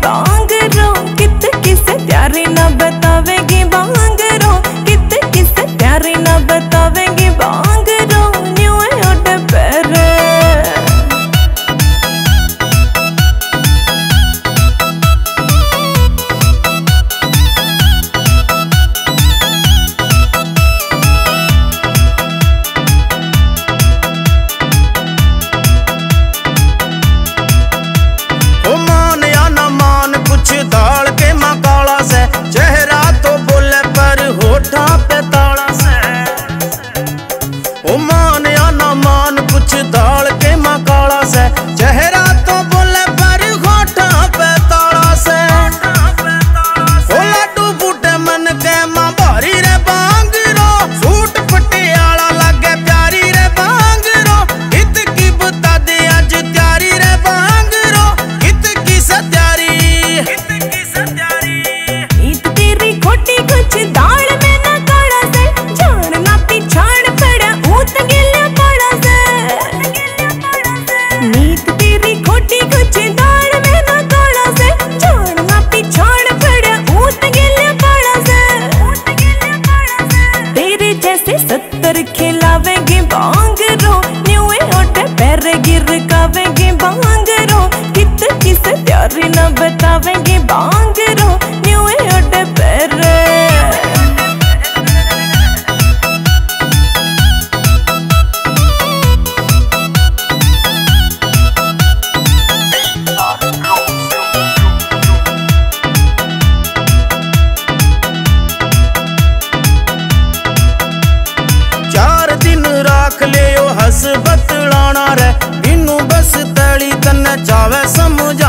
Don't ਰੱਖ ਲਿਓ ਹਸਬਤ ਲਾਣਾ ਰਹਿ। ਇਹਨੂੰ ਬਸ ਤੜੀ ਤਨ ਚਾਵੇ ਸਮਝ